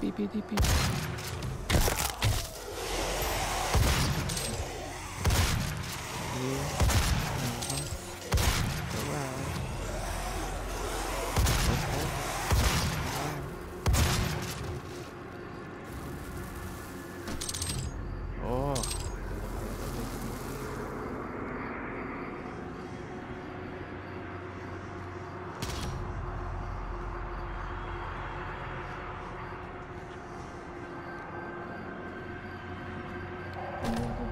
DP, DP. Birds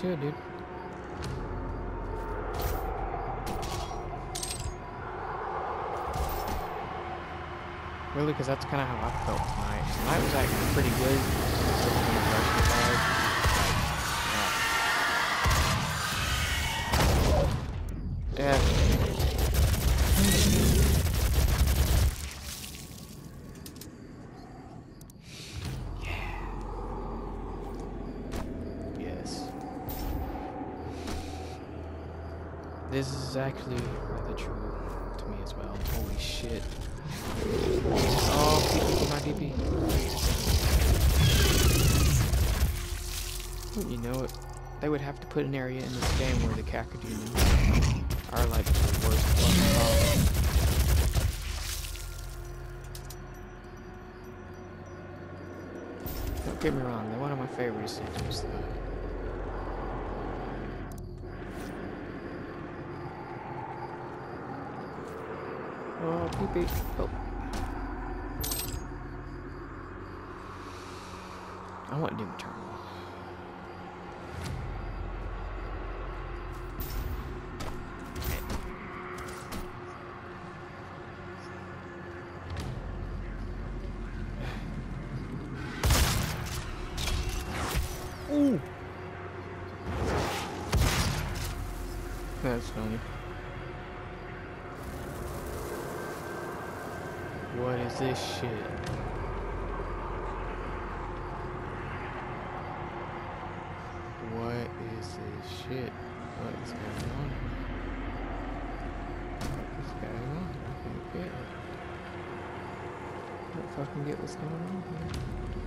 Should, dude. Really, because that's kind of how I felt tonight. Tonight was actually pretty good. This is actually rather true to me as well. Holy shit. Oh, my DP. You know. They would have to put an area in this game where the Cacodemons are like the worst fucking problem. Don't get me wrong, they're one of my favorite stages though. Oh, pee pee. Oh. I want Doom Eternal. Ooh. That's funny. What is this shit? What is this shit? What is going on? What is going on? I can't get it. I don't fucking get what's going on here.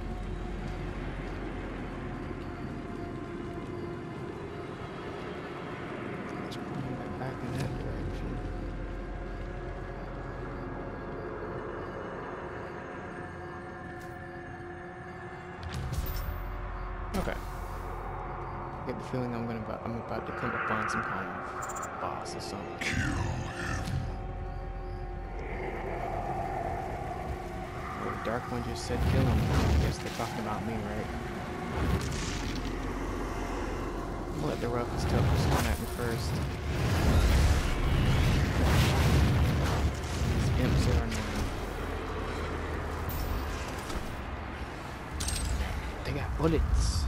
I get the feeling I'm gonna I'm about to come upon some kind of boss or something. Oh, the Dark One just said kill him. I guess they're talking about me, right? I'm gonna let the roughest toughest come at me first. Imps are. They got bullets.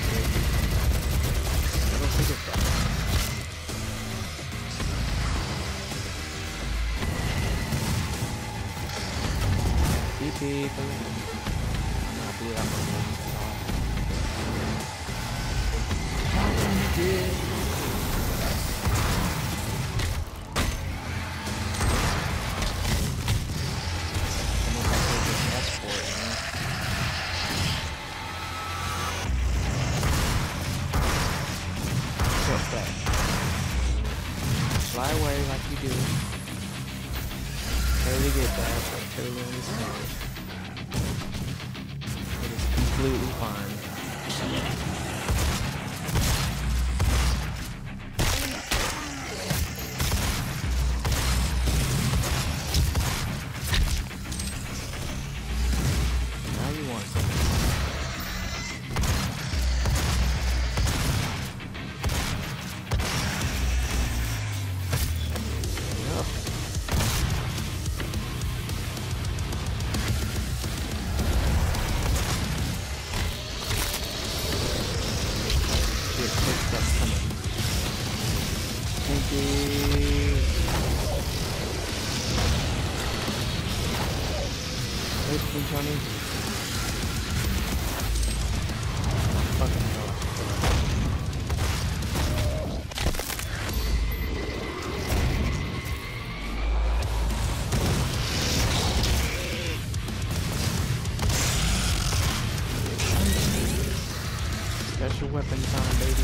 weapon time, baby.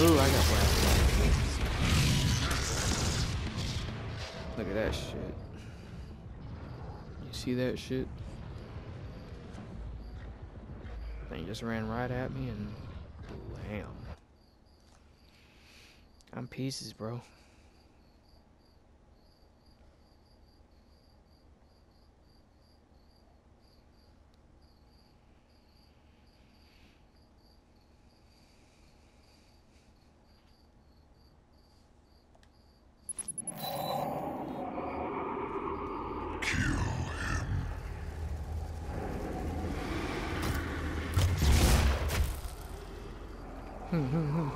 Ooh, I got blast. Look at that shit. You see that shit? Thing just ran right at me and blam. I'm pieces, bro.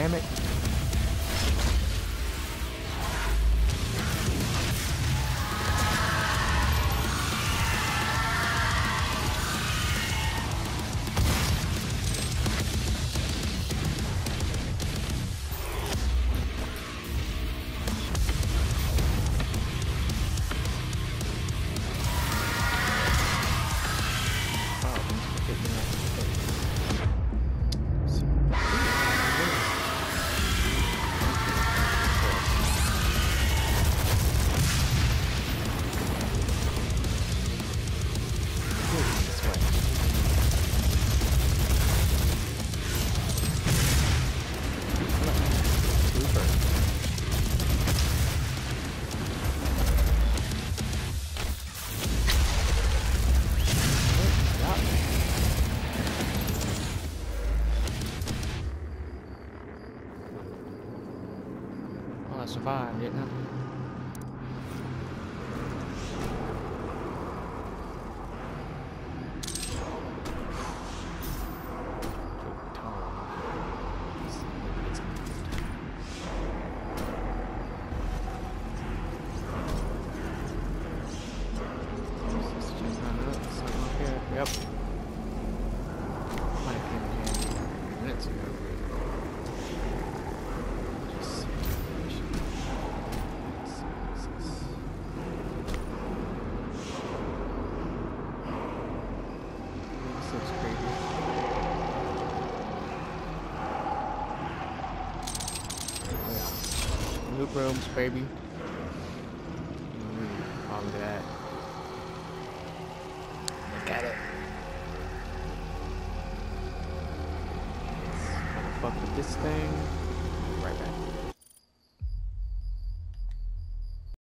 damn it. บ้านเนี่ยนะ rooms, baby.